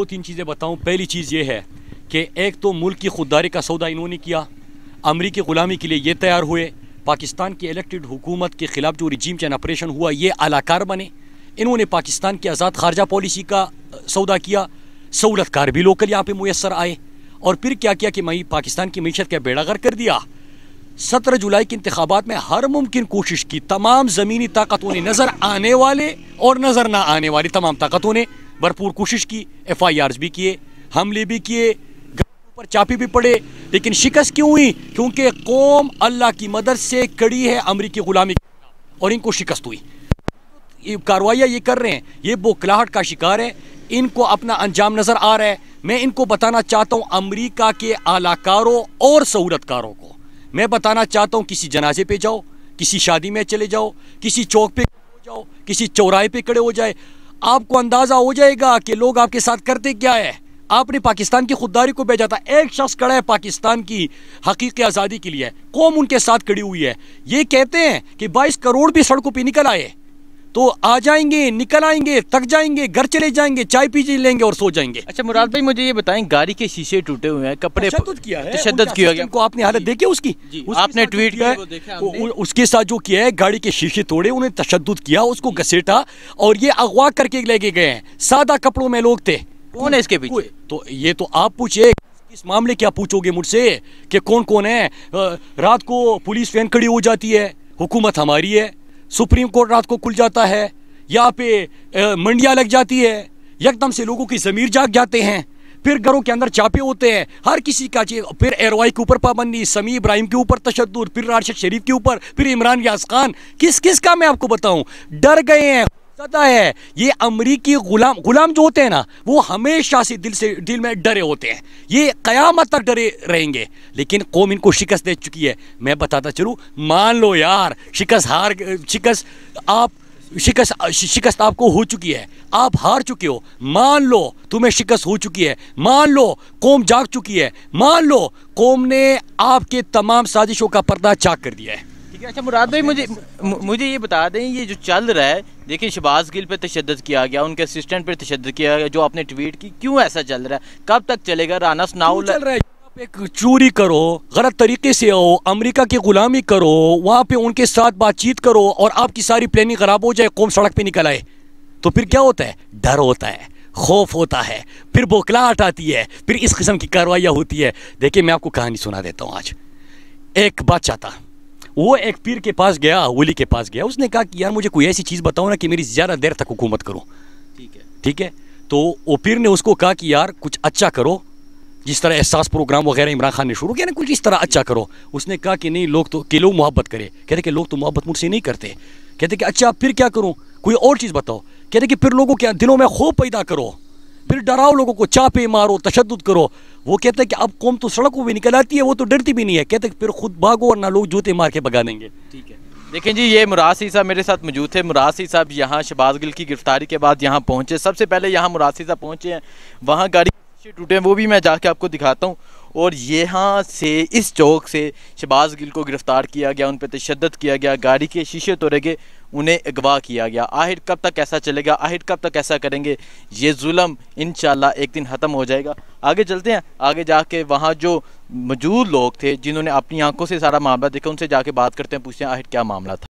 दो तीन चीज़ें बताऊँ। पहली चीज़ ये है कि एक तो मुल्क की खुददारी का सौदा इन्होंने किया, अमरीकी ग़ुलामी के लिए ये तैयार हुए। पाकिस्तान की इलेक्टेड हुकूमत के ख़िलाफ़ जो रिजीम चैन ऑपरेशन हुआ, ये अलाकार बने। इन्होंने पाकिस्तान की आज़ाद खारजा पॉलिसी का सौदा किया। सहूलतकार भी लोकल यहाँ पर मैसर आए। और फिर क्या किया कि मई पाकिस्तान की मीशत का बेड़ागर कर दिया। सत्रह जुलाई के इंतबात में हर मुमकिन कोशिश की। तमाम ज़मीनी ताकतों ने नज़र आने वाले और नज़र ना आने वाली तमाम ताकतों ने भरपूर कोशिश की एफ़ आई भी किए, हमले भी किए पर चापी भी पड़े। लेकिन शिकस्त क्यों हुई? क्योंकि कौम अल्लाह की मदद से कड़ी है अमरीकी गुलामी और इनको शिकस्त हुई। ये कार्रवाइयाँ ये कर रहे हैं, ये बोखलाहट का शिकार है। इनको अपना अंजाम नज़र आ रहा है। मैं इनको बताना चाहता हूँ अमरीका के आलाकारों और सहूलतकारों को। मैं बताना चाहता हूँ किसी जनाजे पे जाओ, किसी शादी में चले जाओ, किसी चौक पे जाओ, किसी चौराहे पे खड़े हो जाए। आपको अंदाज़ा हो जाएगा कि लोग आपके साथ करते क्या है। आपने पाकिस्तान की खुददारी को भेजा था एक शख्स खड़ा है पाकिस्तान की हकीकी आज़ादी के लिए। कौम उनके साथ खड़ी हुई है। ये कहते हैं कि 22 करोड़ भी सड़कों पर निकल आए। तो आ जाएँगे निकल आएँगे थक जाएँगे घर चले जाएँगे चाय पी लेंगे और सो जाएँगे। अच्छा मुराद भाई मुझे ये बताएँ गाड़ी के शीशे टूटे हुए हैं कपड़े किया है तशद किया गया। आपने हालत देखी उसकी? आपने ट्वीट किया उसके साथ जो किया है गाड़ी के शीशे तोड़े उन्हें तशद किया उसको घसेटा और ये अगवा करके लेके गए हैं। सादा कपड़ों में लोग थे। कौन है इसके पीछे? तो ये तो आप पूछिए इस मामले क्या पूछोगे मुझसे कि कौन कौन है रात को पुलिस वैन खड़ी हो जाती है हुकूमत हमारी है। सुप्रीम कोर्ट रात को खुल जाता है यहाँ पे मंडियाँ लग जाती है एकदम से लोगों की ज़मीर जाग जाते हैं, फिर घरों के अंदर चापे होते हैं, हर किसी का चीज़ फिर एरवाई के ऊपर पाबंदी समी इब्राहिम के ऊपर तशद फिर राशद शरीफ के ऊपर, फिर इमरान यास खान किस किस का मैं आपको बताऊँ, डर गए हैं पता है, ये अमरीकी गुलाम गुलाम जो होते हैं ना, वो हमेशा से दिल से, दिल में डरे होते हैं। ये क़यामत तक डरे रहेंगे। लेकिन कौम इनको शिकस्त दे चुकी है। मैं बताता चलूँ, मान लो यार, शिकस्त हार, शिकस्त आप, शिकस्त शिकस्त आपको हो चुकी है। आप हार चुके हो। मान लो तुम्हें शिकस्त हो चुकी है। मान लो कौम जाग चुकी है। मान लो कौम ने आपके तमाम साजिशों का पर्दा चाक कर दिया है। ठीक है? अच्छा मुराद भाई मुझे मुझे ये बता दें ये जो चल रहा है देखिए शबाज गिल पे तशद किया गया उनके असिस्टेंट पे तशद किया गया जो आपने ट्वीट की क्यों ऐसा चल रहा है? कब तक चलेगा? राना सुनाउल चल रहा है? एक चोरी करो गलत तरीके से आओ अमेरिका की गुलामी करो वहाँ पे उनके साथ बातचीत करो और आपकी सारी प्लानिंग खराब हो जाए कौम सड़क पे निकल आए? तो फिर क्या होता है? डर होता है खौफ होता है फिर बोखलाहट आती है फिर इस किस्म की कार्रवाइयाँ होती है। देखिए मैं आपको कहानी सुना देता हूँ आज। एक बादशाह था। वो एक पीर के पास गया वली के पास गया। उसने कहा कि यार मुझे कोई ऐसी चीज़ बताओ ना कि मेरी ज़्यादा देर तक हुकूमत करो। ठीक है। ठीक है? तो वो पीर ने उसको कहा कि यार कुछ अच्छा करो। जिस तरह एहसास प्रोग्राम वगैरह इमरान खान ने शुरू किया ना कुछ इस तरह अच्छा करो। उसने कहा कि नहीं लोग तो कि लोग मोहब्बत करें। कहते कि लोग तो मोहब्बत मुझसे नहीं करते। कहते कि अच्छा फिर क्या करूँ? कोई और चीज़ बताओ। कहते कि फिर लोगों के दिलों में खौफ पैदा करो। फिर डराओ लोगों को, चापे मारो तशद करो। वो कहते हैं कि अब कौम तो सड़कों पर निकल आती है, वो तो डरती भी नहीं है। कहते फिर खुद भागो और ना लोग जूते मार के भगा देंगे। ठीक है। देखें जी, ये मुरासी साहब मेरे साथ मौजूद थे। मुरासी साहब यहाँ शबाज गिल की गिरफ्तारी के बाद यहाँ पहुँचे। सबसे पहले यहाँ मुरासी साहब पहुँचे हैं। वहाँ गाड़ी टूटे हैं, वो भी मैं जाके आपको दिखाता हूँ। और यहाँ से इस चौक से शबाज गिल को गिरफ़्तार किया गया, उन पर तशद किया गया, गाड़ी के शीशे तोड़े गए, उन्हें अगवा किया गया। आहिर कब तक ऐसा चलेगा आहिर कब तक ऐसा करेंगे, ये जुल्म इन एक दिन ख़त्म हो जाएगा। आगे चलते हैं, आगे जाके वहाँ जो मौजूद लोग थे, जिन्होंने अपनी आँखों से सारा मामला देखा, उनसे जाके बात करते हैं, पूछते हैं आहिर क्या मामला था?